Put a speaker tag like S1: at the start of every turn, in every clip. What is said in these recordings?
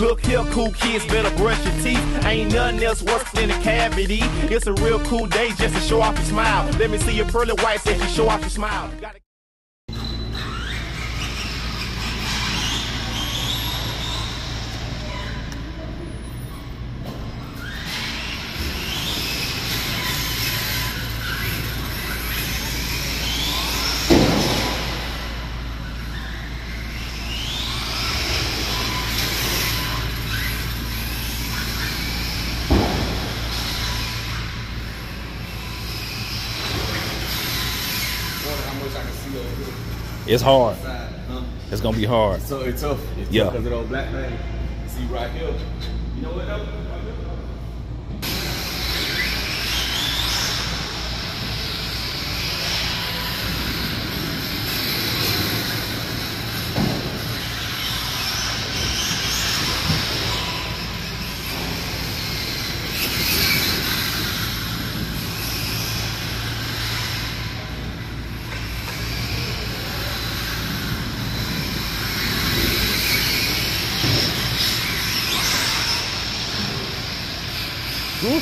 S1: Look here, cool kids, better brush your teeth. Ain't nothing else worse than a cavity. It's a real cool day just to show off your smile. Let me see your pearly whites as you show off your smile. Gotta-
S2: wonder how much I can see over here.
S3: It's hard. It's gonna be hard.
S2: So it's tough. It's
S3: Yeah.
S2: because of those black thing. See right here. You know what though?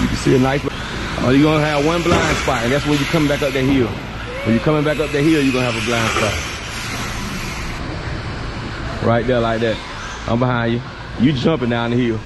S2: You can see a nice. Oh, you're gonna have one blind spot, and that's when you come back up the hill. When you're coming back up the hill, you're gonna have a blind spot. Right there, like that. I'm behind you. You jumping down the hill.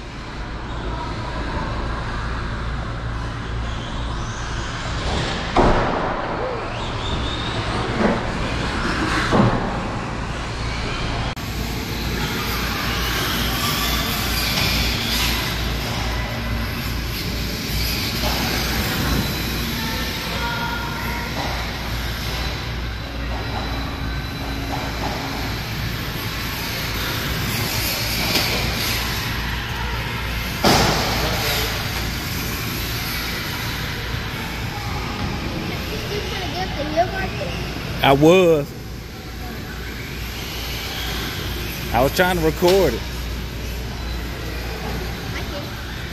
S3: I was. I was trying to record it.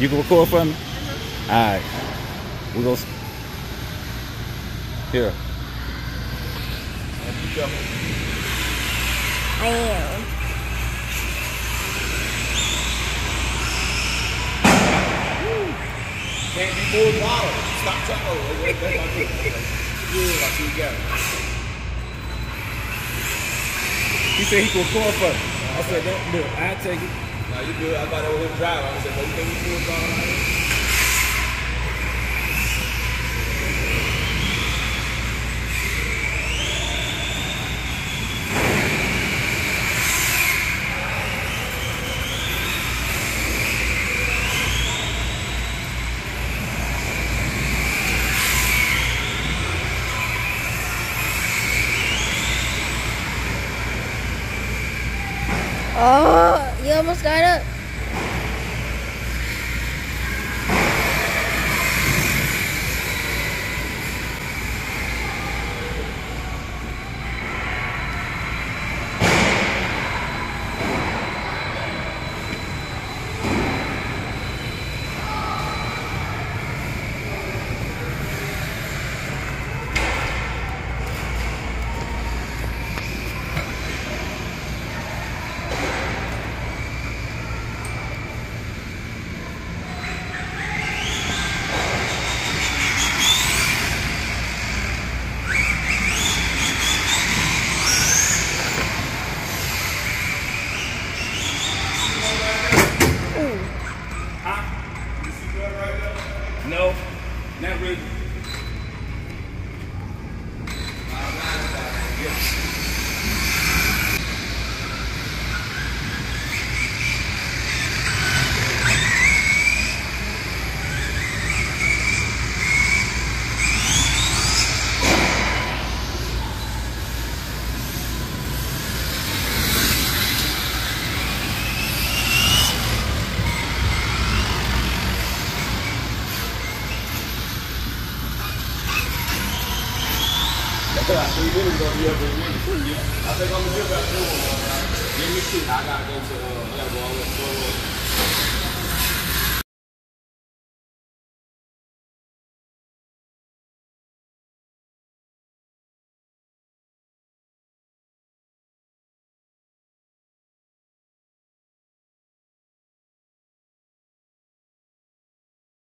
S3: You can record for me? Alright. We go. Here.
S4: I am.
S2: Can't be full bottle. Stop talking. That's my good. Good, I see you got it.
S3: He said he could call for me. I said, don't look, I'll take it.
S2: Nah, you good. I thought that was him driving. I said, well, you can't be full bottle out here.
S4: Oh, you almost got up.
S2: Gonna give out two one. Give me two. I gotta go to uh, yeah, go on with